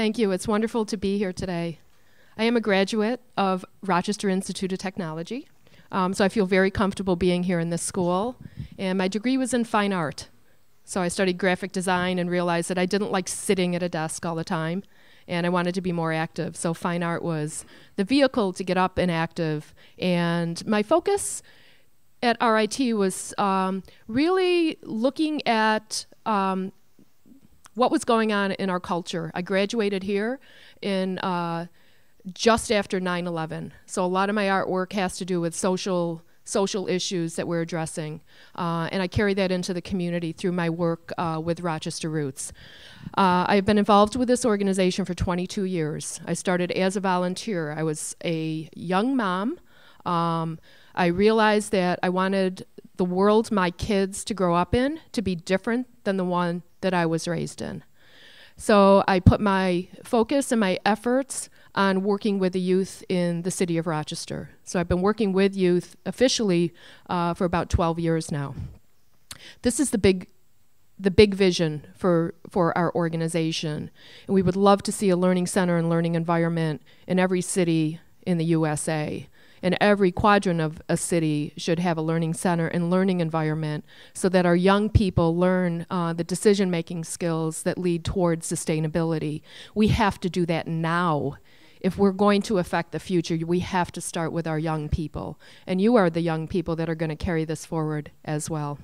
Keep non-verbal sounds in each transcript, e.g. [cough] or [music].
Thank you. It's wonderful to be here today. I am a graduate of Rochester Institute of Technology, um, so I feel very comfortable being here in this school. And my degree was in fine art. So I studied graphic design and realized that I didn't like sitting at a desk all the time, and I wanted to be more active. So fine art was the vehicle to get up and active. And my focus at RIT was um, really looking at um, what was going on in our culture. I graduated here in uh, just after 9/11, so a lot of my artwork has to do with social social issues that we're addressing, uh, and I carry that into the community through my work uh, with Rochester Roots. Uh, I've been involved with this organization for 22 years. I started as a volunteer. I was a young mom. Um, I realized that I wanted the world my kids to grow up in to be different than the one that I was raised in. So I put my focus and my efforts on working with the youth in the city of Rochester. So I've been working with youth officially uh, for about 12 years now. This is the big the big vision for, for our organization. And we would love to see a learning center and learning environment in every city in the USA and every quadrant of a city should have a learning center and learning environment so that our young people learn uh, the decision making skills that lead towards sustainability. We have to do that now. If we're going to affect the future, we have to start with our young people. And you are the young people that are going to carry this forward as well.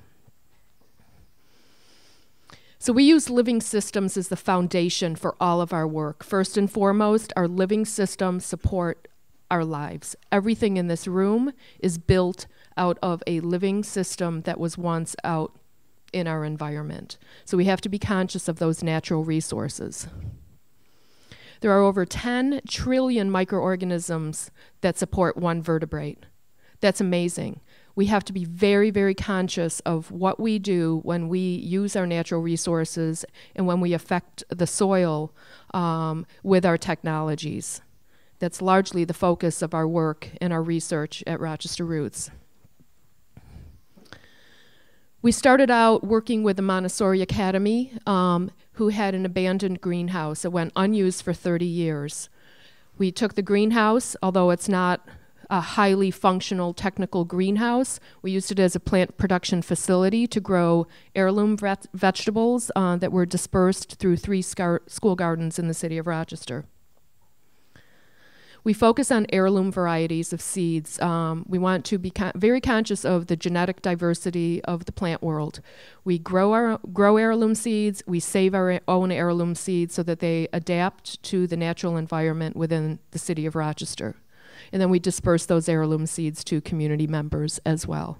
So we use living systems as the foundation for all of our work. First and foremost, our living systems support our lives. Everything in this room is built out of a living system that was once out in our environment. So we have to be conscious of those natural resources. There are over 10 trillion microorganisms that support one vertebrate. That's amazing. We have to be very, very conscious of what we do when we use our natural resources and when we affect the soil um, with our technologies that's largely the focus of our work and our research at Rochester Roots. We started out working with the Montessori Academy, um, who had an abandoned greenhouse. that went unused for 30 years. We took the greenhouse, although it's not a highly functional technical greenhouse, we used it as a plant production facility to grow heirloom vegetables uh, that were dispersed through three school gardens in the city of Rochester. We focus on heirloom varieties of seeds. Um, we want to be con very conscious of the genetic diversity of the plant world. We grow our grow heirloom seeds. We save our own heirloom seeds so that they adapt to the natural environment within the city of Rochester. And then we disperse those heirloom seeds to community members as well.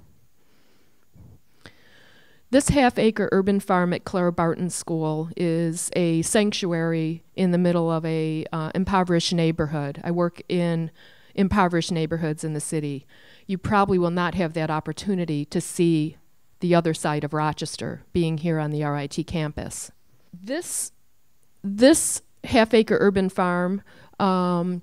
This half acre urban farm at Clara Barton School is a sanctuary in the middle of a uh, impoverished neighborhood. I work in impoverished neighborhoods in the city. You probably will not have that opportunity to see the other side of Rochester being here on the RIT campus. This, this half acre urban farm um,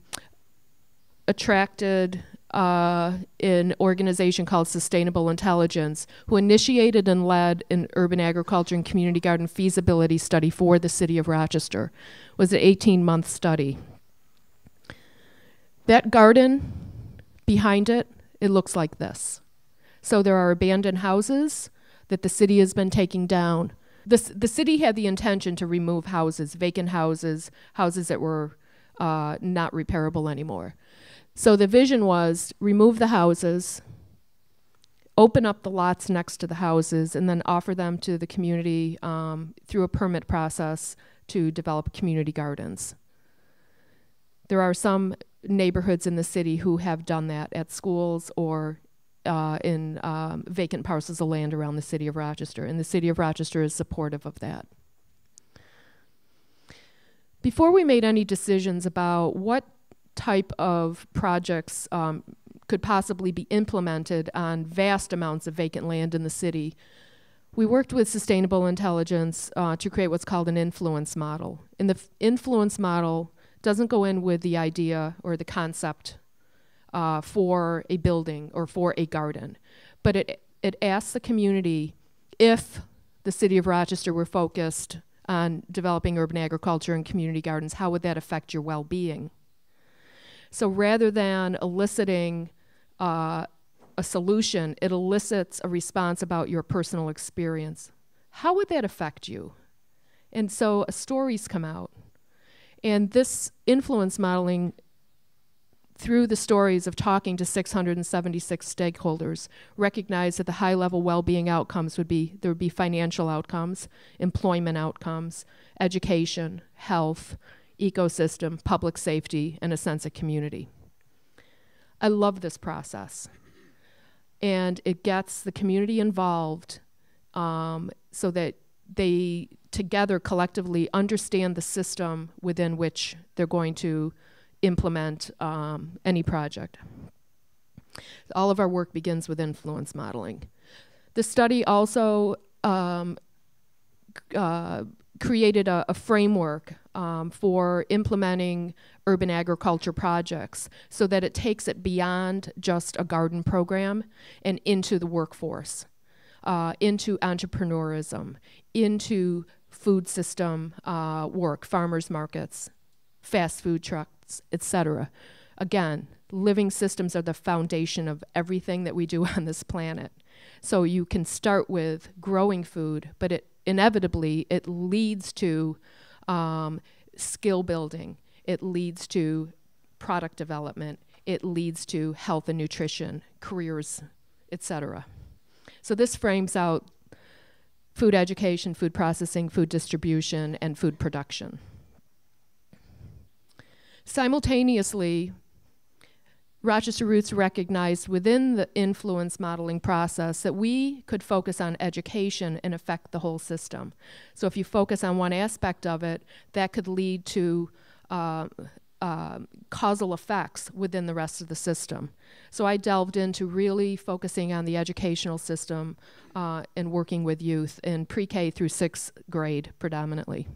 attracted uh, an organization called Sustainable Intelligence, who initiated and led an urban agriculture and community garden feasibility study for the city of Rochester. It was an 18-month study. That garden, behind it, it looks like this. So there are abandoned houses that the city has been taking down. The, the city had the intention to remove houses, vacant houses, houses that were uh, not repairable anymore. So the vision was remove the houses, open up the lots next to the houses, and then offer them to the community um, through a permit process to develop community gardens. There are some neighborhoods in the city who have done that at schools or uh, in um, vacant parcels of land around the city of Rochester, and the city of Rochester is supportive of that. Before we made any decisions about what type of projects um, could possibly be implemented on vast amounts of vacant land in the city. We worked with Sustainable Intelligence uh, to create what's called an influence model. And the influence model doesn't go in with the idea or the concept uh, for a building or for a garden, but it, it asks the community if the city of Rochester were focused on developing urban agriculture and community gardens, how would that affect your well being? So rather than eliciting uh, a solution, it elicits a response about your personal experience. How would that affect you? And so uh, stories come out. And this influence modeling through the stories of talking to 676 stakeholders, recognized that the high level well being outcomes would be there would be financial outcomes, employment outcomes, education, health, ecosystem, public safety, and a sense of community. I love this process. And it gets the community involved um, so that they together collectively understand the system within which they're going to implement um, any project. All of our work begins with influence modeling. The study also um, uh, created a, a framework um, for implementing urban agriculture projects so that it takes it beyond just a garden program and into the workforce, uh, into entrepreneurism, into food system uh, work, farmers markets, fast food trucks, etc. Again, living systems are the foundation of everything that we do [laughs] on this planet. So you can start with growing food, but it inevitably it leads to um, skill building. It leads to product development. It leads to health and nutrition, careers, etc. So this frames out food education, food processing, food distribution, and food production. Simultaneously, Rochester Roots recognized within the influence modeling process that we could focus on education and affect the whole system. So if you focus on one aspect of it, that could lead to uh, uh, causal effects within the rest of the system. So I delved into really focusing on the educational system uh, and working with youth in pre-K through sixth grade predominantly.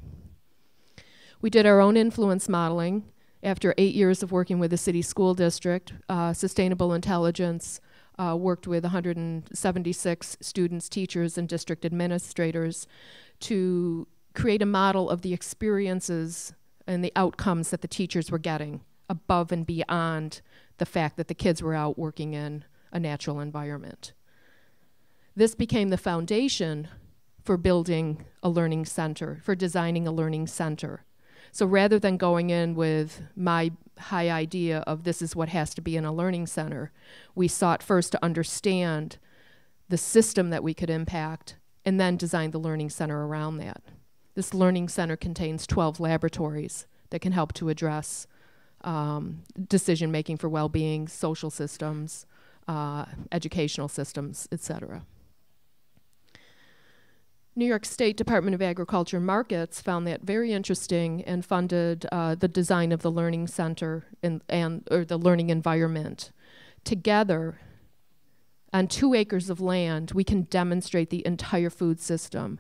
We did our own influence modeling after eight years of working with the city school district, uh, Sustainable Intelligence uh, worked with 176 students, teachers, and district administrators to create a model of the experiences and the outcomes that the teachers were getting above and beyond the fact that the kids were out working in a natural environment. This became the foundation for building a learning center, for designing a learning center. So rather than going in with my high idea of this is what has to be in a learning center, we sought first to understand the system that we could impact and then design the learning center around that. This learning center contains 12 laboratories that can help to address um, decision making for well being, social systems, uh, educational systems, et cetera. New York State Department of Agriculture Markets found that very interesting and funded uh, the design of the learning center and, and or the learning environment. Together, on two acres of land, we can demonstrate the entire food system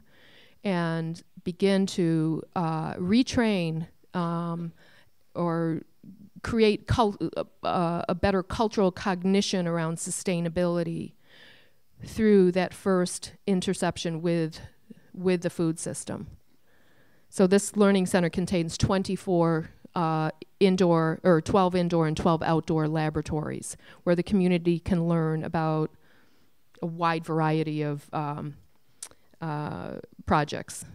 and begin to uh, retrain um, or create uh, a better cultural cognition around sustainability through that first interception with with the food system. So this learning center contains 24 uh, indoor or 12 indoor and 12 outdoor laboratories where the community can learn about a wide variety of um, uh, projects.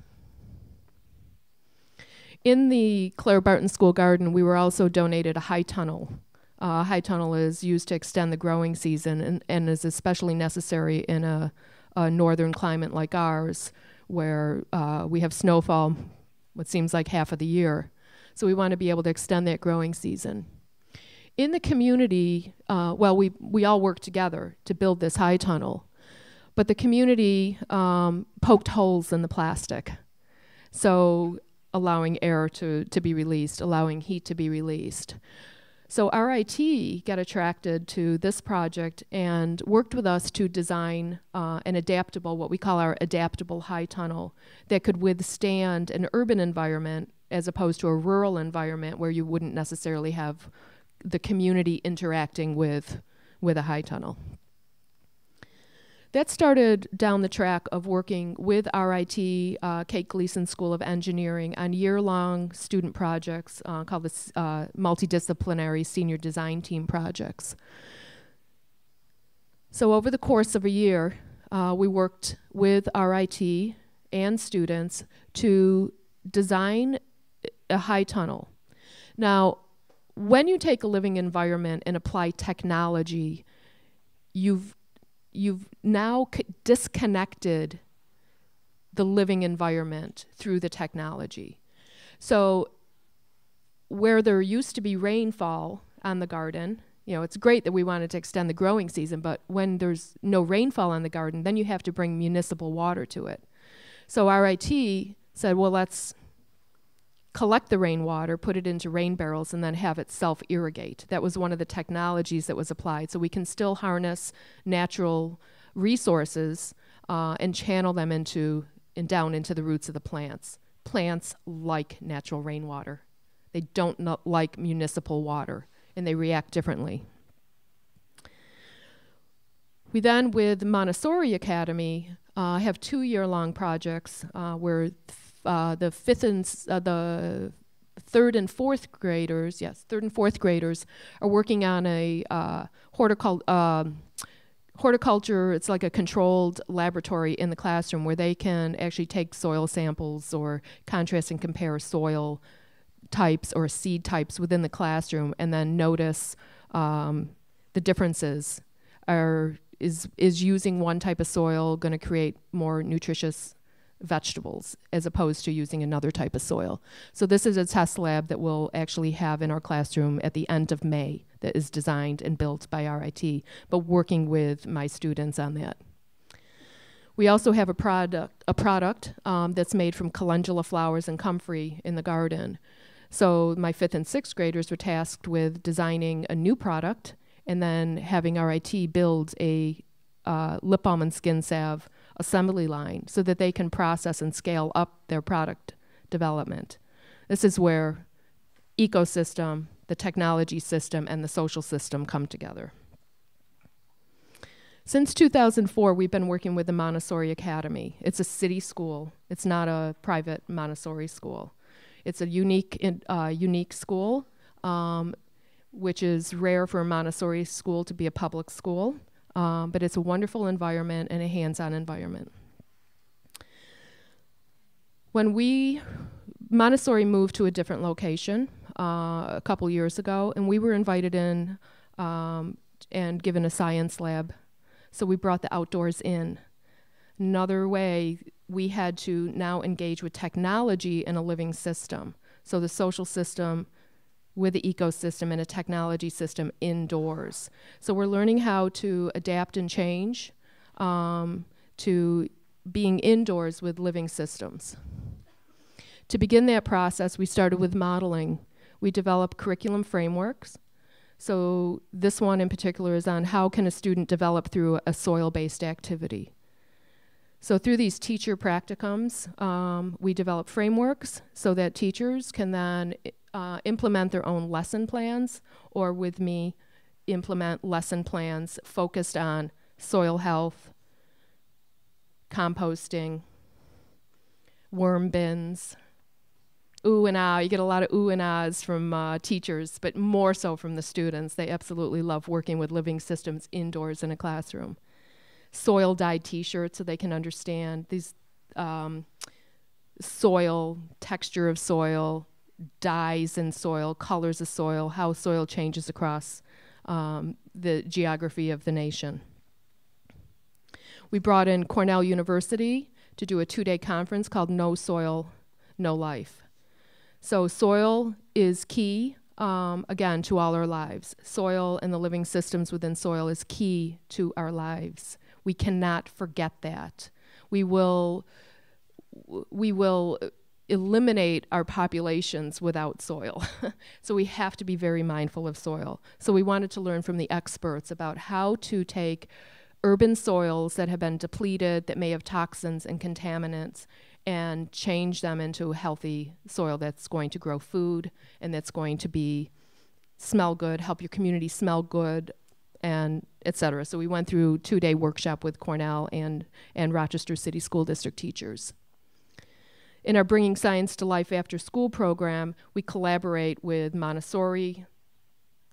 In the Clara Barton School Garden, we were also donated a high tunnel. Uh, high tunnel is used to extend the growing season and, and is especially necessary in a, a northern climate like ours, where uh, we have snowfall what seems like half of the year. So we want to be able to extend that growing season. In the community, uh, well, we, we all worked together to build this high tunnel, but the community um, poked holes in the plastic. So allowing air to, to be released, allowing heat to be released. So RIT got attracted to this project and worked with us to design uh, an adaptable, what we call our adaptable high tunnel, that could withstand an urban environment as opposed to a rural environment where you wouldn't necessarily have the community interacting with, with a high tunnel. That started down the track of working with RIT, uh, Kate Gleason School of Engineering, on year-long student projects uh, called the uh, Multidisciplinary Senior Design Team projects. So over the course of a year, uh, we worked with RIT and students to design a high tunnel. Now, when you take a living environment and apply technology, you've you've now disconnected the living environment through the technology. So where there used to be rainfall on the garden, you know, it's great that we wanted to extend the growing season, but when there's no rainfall on the garden, then you have to bring municipal water to it. So RIT said, well, let's collect the rainwater, put it into rain barrels, and then have it self irrigate. That was one of the technologies that was applied. So we can still harness natural resources uh, and channel them into and down into the roots of the plants. Plants like natural rainwater. They don't like municipal water, and they react differently. We then, with Montessori Academy, uh, have two year long projects uh, where uh, the fifth and uh, the third and fourth graders, yes, third and fourth graders are working on a uh, um, horticulture. It's like a controlled laboratory in the classroom where they can actually take soil samples or contrast and compare soil types or seed types within the classroom, and then notice um, the differences. Are is is using one type of soil going to create more nutritious vegetables as opposed to using another type of soil. So this is a test lab that we'll actually have in our classroom at the end of May that is designed and built by RIT, but working with my students on that. We also have a product, a product um, that's made from calendula flowers and comfrey in the garden. So my fifth and sixth graders were tasked with designing a new product and then having RIT build a uh, lip balm and skin salve assembly line so that they can process and scale up their product development. This is where ecosystem, the technology system, and the social system come together. Since 2004, we've been working with the Montessori Academy. It's a city school. It's not a private Montessori school. It's a unique, uh, unique school, um, which is rare for a Montessori school to be a public school um, but it's a wonderful environment and a hands-on environment. When we, Montessori moved to a different location uh, a couple years ago, and we were invited in um, and given a science lab. So we brought the outdoors in. Another way, we had to now engage with technology in a living system. So the social system with the ecosystem and a technology system indoors. So we're learning how to adapt and change um, to being indoors with living systems. To begin that process, we started with modeling. We developed curriculum frameworks. So this one in particular is on how can a student develop through a soil-based activity. So through these teacher practicums, um, we develop frameworks so that teachers can then uh, implement their own lesson plans or with me implement lesson plans focused on soil health, composting, worm bins, ooh and ah. You get a lot of ooh and ahs from uh, teachers, but more so from the students. They absolutely love working with living systems indoors in a classroom. Soil dyed T-shirts so they can understand these um, soil, texture of soil, dyes in soil, colors of soil, how soil changes across um, the geography of the nation. We brought in Cornell University to do a two-day conference called No Soil, No Life. So soil is key, um, again, to all our lives. Soil and the living systems within soil is key to our lives. We cannot forget that. We will, we will eliminate our populations without soil. [laughs] so we have to be very mindful of soil. So we wanted to learn from the experts about how to take urban soils that have been depleted, that may have toxins and contaminants, and change them into healthy soil that's going to grow food and that's going to be smell good, help your community smell good, and et cetera. So we went through two-day workshop with Cornell and, and Rochester City School District teachers. In our Bringing Science to Life After School program, we collaborate with Montessori,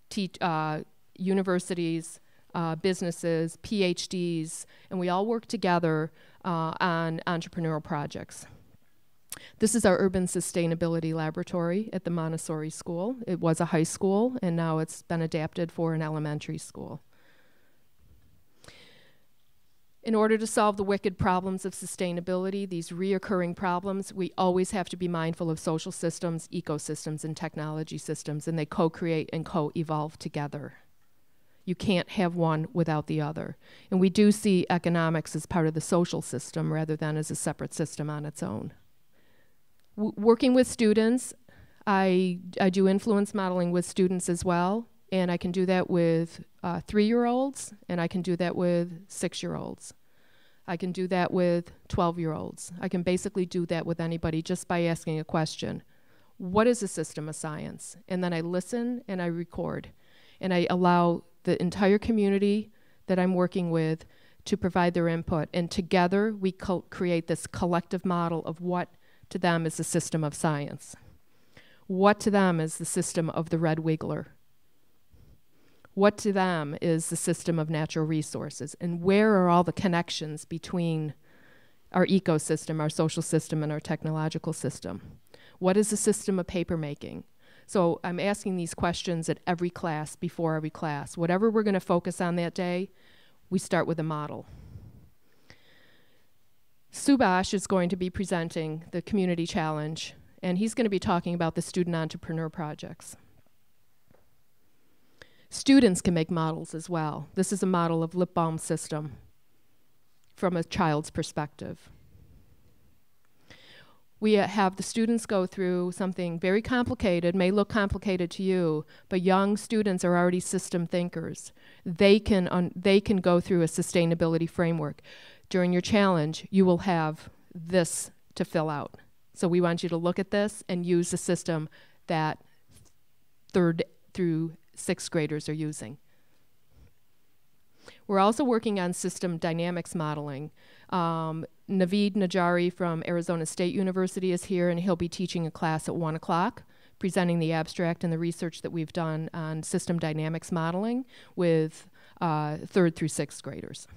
te- uh, universities, uh, businesses, PhDs, and we all work together uh, on entrepreneurial projects. This is our urban sustainability laboratory at the Montessori School. It was a high school, and now it's been adapted for an elementary school. In order to solve the wicked problems of sustainability, these reoccurring problems, we always have to be mindful of social systems, ecosystems, and technology systems, and they co create and co evolve together. You can't have one without the other. And we do see economics as part of the social system rather than as a separate system on its own. W- working with students, I, I do influence modeling with students as well, and I can do that with uh, three year olds, and I can do that with six year olds. I can do that with 12 year olds. I can basically do that with anybody just by asking a question What is a system of science? And then I listen and I record, and I allow the entire community that I'm working with to provide their input. And together we create this collective model of what to them is the system of science. What to them is the system of the red wiggler? What to them is the system of natural resources? And where are all the connections between our ecosystem, our social system, and our technological system? What is the system of papermaking? So I'm asking these questions at every class, before every class. Whatever we're going to focus on that day, we start with a model. Subash is going to be presenting the community challenge, and he's going to be talking about the student entrepreneur projects. Students can make models as well. This is a model of lip balm system from a child's perspective we uh, have the students go through something very complicated, may look complicated to you, but young students are already system thinkers. They can, they can go through a sustainability framework. During your challenge, you will have this to fill out. So we want you to look at this and use the system that third through sixth graders are using. We're also working on system dynamics modeling. Um, Naveed Najari from Arizona State University is here, and he'll be teaching a class at 1 o'clock, presenting the abstract and the research that we've done on system dynamics modeling with uh, third through sixth graders.